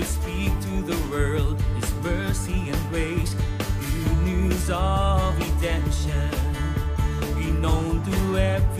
will speak to the world. His mercy and grace, good news of redemption, be known to every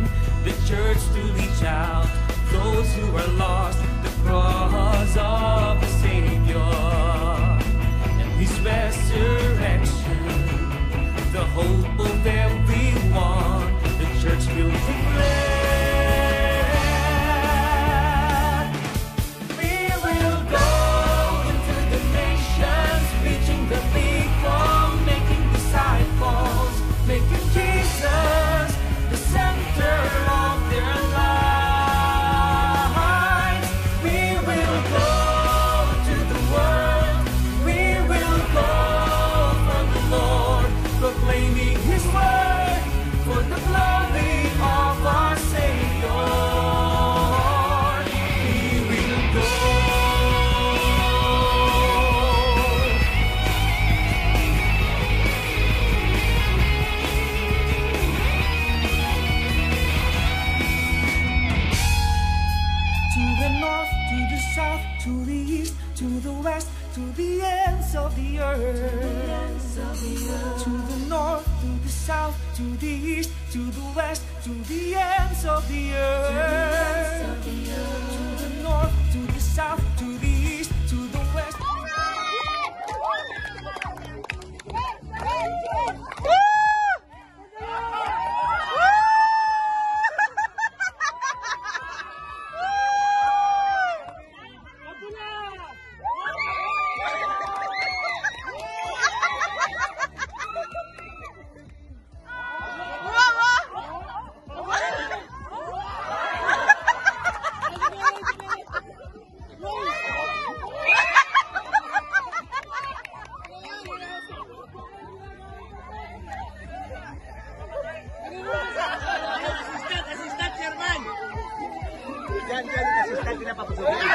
To the north, to the south, to the east, to the west, to the ends of the earth. To the north, to the south, to the hapa kusaidia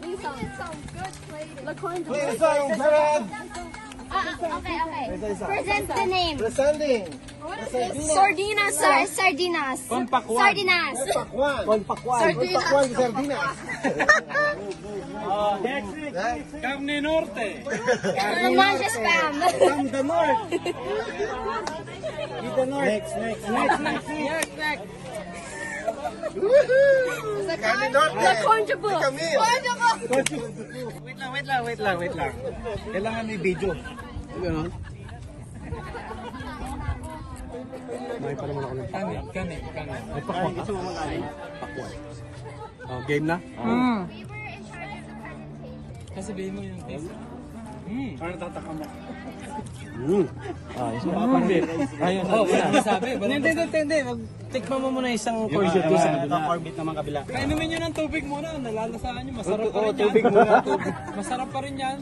Please, I'm good, ladies. Please, good. Okay, okay. Present the name. Presenting. Sardinas, sir. Sardinas. Sardinas. Pakwan. Konpakwan. Konpakwan sa Sardinas. Carne Norte. Naman siya spam. From the North. The North. Next, next, next, next, next, next. Carne Norte. Conjugal. Camille. Wait lang, wait lang, wait lang, wait lang. Kailangan may video. Ganon. May pa naman ako ng Kami, kami, kami. May pakwan ka? Pakwan. Oh, game na? Mm. Kasabihin mo yung taste. Mm. Parang tataka mo. Mm. Ah, isang mm. Ayun, oh, wala sabi. Hindi, hindi, hindi. Tikman mo muna isang corned beef sa kabila. Corned naman kabila. Kainumin nyo ng tubig muna. Nalalasaan nyo. Masarap pa rin yan. tubig muna. Tubig. Masarap pa rin yan.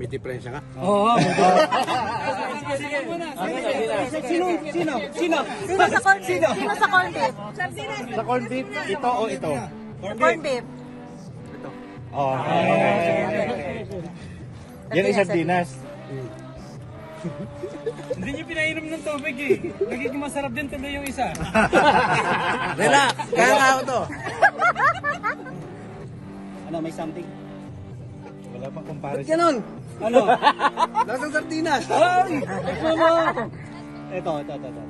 May diferensya ka? Oo. Sige, sige. Sino? Sino? Sino? Sino sa corned beef? Sino sa corned beef? Sa corned beef, ito o ito? Corned beef. Oh, Yan ay sardinas. Hindi niyo pinainom ng tubig eh. Nagiging masarap din tuloy yung isa. Relax, kaya nga ako to. Ano, may something? Wala pang comparison. Ganun! Ano? Lasang sardinas! Ay! Mo! Ito, ito, ito, ito.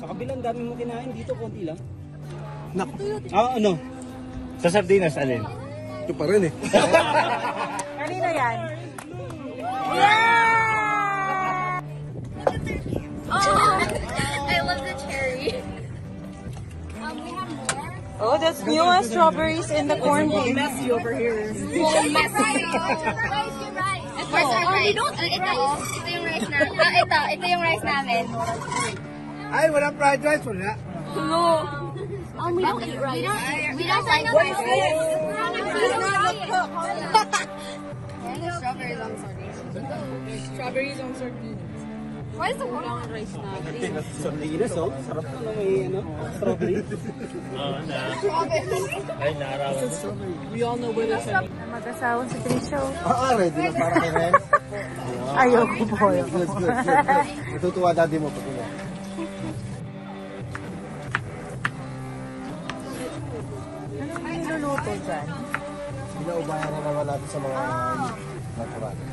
Sa kabilang dami mo kinain, dito konti lang. Naku. Ah, ano? Sa sardinas, alin? Ito pa rin eh. Kanina yan. Oh, Oh, that's new ah, strawberries in the corn beef. Messy over here. Oh, yes. Rice, yung rice. Of course, rice. Ito, ito yung rice namin. Ah, ito, ito yung rice namin. Ay, wala fried rice. Wala. Um, we don't eat rice. We don't, we don't like rice. Strawberries on sardines. Strawberries on sardines. Why is the water on rice now? Sardinas, oh. Sarap na no, may ano, strawberry. Ay, naarawan. We all know where there's a... Mag-asawa si Trisha. Ah, ready na para kay Ren. Ayoko po. Good, good, good. Natutuwa daddy mo pag uwi. Anong niluluto dyan? Pinaubayan na naman natin sa mga natural.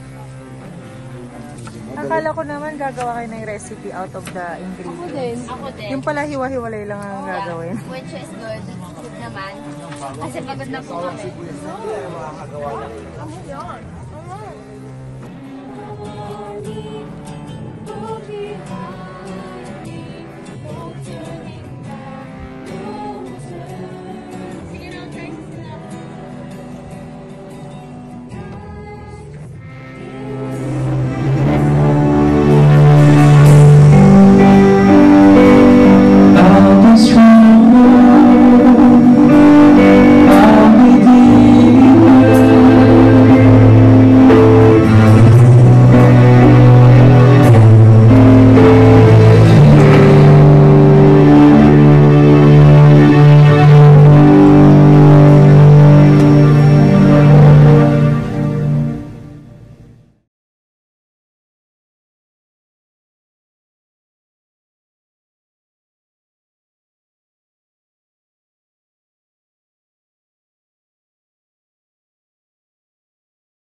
Akala ko naman gagawa kayo ng recipe out of the ingredients. Ako din. Yung pala hiwa-hiwalay lang ang gagawin. Which is good. Good naman. Kasi pagod na po kami.